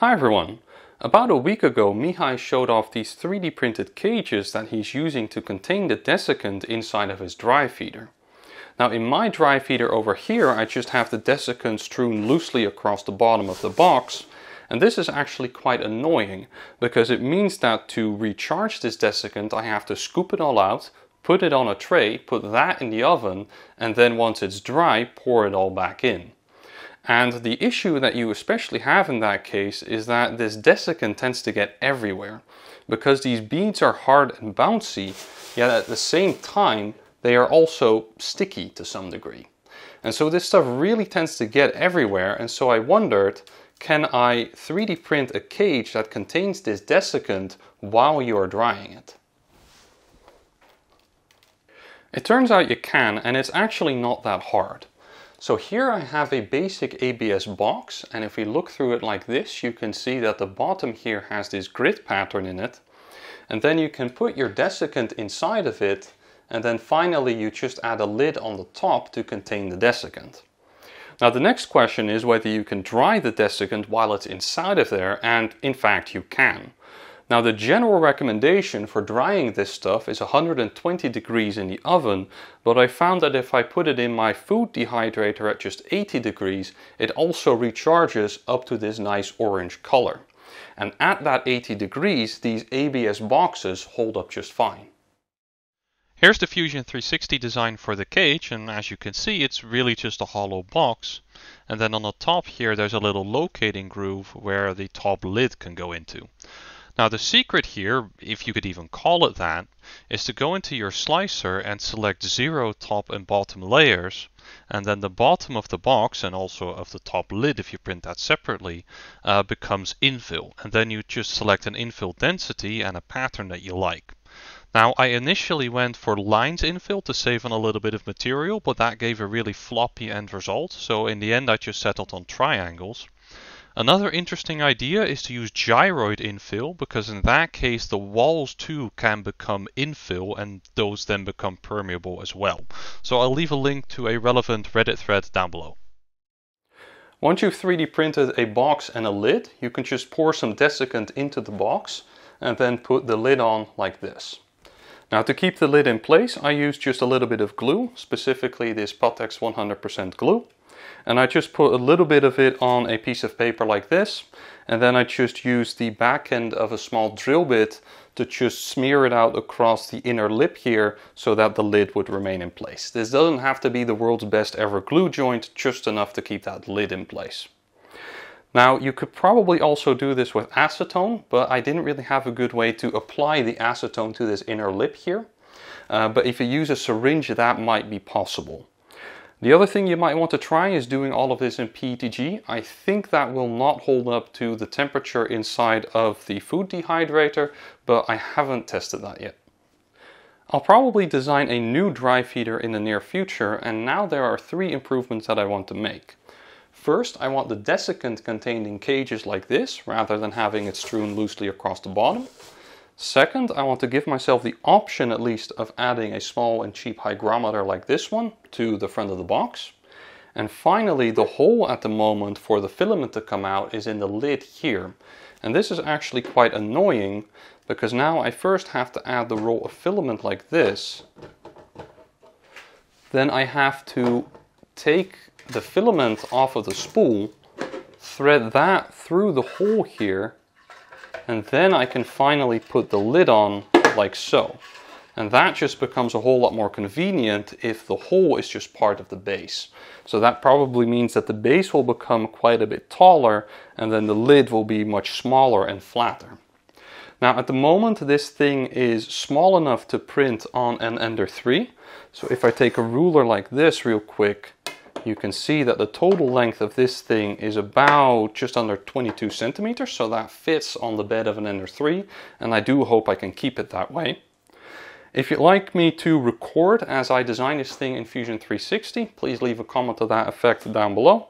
Hi everyone! About a week ago Mihai showed off these 3D printed cages that he's using to contain the desiccant inside of his dry feeder. Now in my dry feeder over here I just have the desiccant strewn loosely across the bottom of the box and this is actually quite annoying because it means that to recharge this desiccant I have to scoop it all out, put it on a tray, put that in the oven and then once it's dry pour it all back in. And the issue that you especially have in that case is that this desiccant tends to get everywhere. Because these beads are hard and bouncy, yet at the same time they are also sticky to some degree. And so this stuff really tends to get everywhere and so I wondered, can I 3D print a cage that contains this desiccant while you are drying it? It turns out you can and it's actually not that hard. So here I have a basic ABS box and if we look through it like this you can see that the bottom here has this grid pattern in it and then you can put your desiccant inside of it and then finally you just add a lid on the top to contain the desiccant. Now the next question is whether you can dry the desiccant while it's inside of there and in fact you can. Now the general recommendation for drying this stuff is 120 degrees in the oven, but I found that if I put it in my food dehydrator at just 80 degrees, it also recharges up to this nice orange color. And at that 80 degrees, these ABS boxes hold up just fine. Here's the Fusion 360 design for the cage and as you can see it's really just a hollow box. And then on the top here there's a little locating groove where the top lid can go into. Now the secret here, if you could even call it that, is to go into your slicer and select zero top and bottom layers and then the bottom of the box and also of the top lid if you print that separately uh, becomes infill and then you just select an infill density and a pattern that you like. Now I initially went for lines infill to save on a little bit of material but that gave a really floppy end result so in the end I just settled on triangles. Another interesting idea is to use gyroid infill because in that case the walls too can become infill and those then become permeable as well. So I'll leave a link to a relevant Reddit thread down below. Once you've 3D printed a box and a lid, you can just pour some desiccant into the box and then put the lid on like this. Now to keep the lid in place I use just a little bit of glue, specifically this Pattex 100% glue and I just put a little bit of it on a piece of paper like this and then I just use the back end of a small drill bit to just smear it out across the inner lip here so that the lid would remain in place. This doesn't have to be the world's best ever glue joint, just enough to keep that lid in place. Now you could probably also do this with acetone, but I didn't really have a good way to apply the acetone to this inner lip here. Uh, but if you use a syringe that might be possible. The other thing you might want to try is doing all of this in PETG. I think that will not hold up to the temperature inside of the food dehydrator, but I haven't tested that yet. I'll probably design a new dry feeder in the near future and now there are three improvements that I want to make. First, I want the desiccant contained in cages like this rather than having it strewn loosely across the bottom. Second, I want to give myself the option at least of adding a small and cheap hygrometer like this one to the front of the box. And finally, the hole at the moment for the filament to come out is in the lid here. And this is actually quite annoying because now I first have to add the roll of filament like this. Then I have to take the filament off of the spool, thread that through the hole here and then I can finally put the lid on like so. And that just becomes a whole lot more convenient if the hole is just part of the base. So that probably means that the base will become quite a bit taller and then the lid will be much smaller and flatter. Now at the moment this thing is small enough to print on an Ender 3. So if I take a ruler like this real quick you can see that the total length of this thing is about just under 22 centimeters, so that fits on the bed of an Ender 3, and I do hope I can keep it that way. If you'd like me to record as I design this thing in Fusion 360, please leave a comment to that effect down below.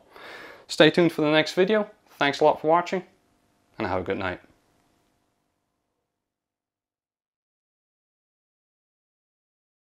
Stay tuned for the next video. Thanks a lot for watching, and have a good night.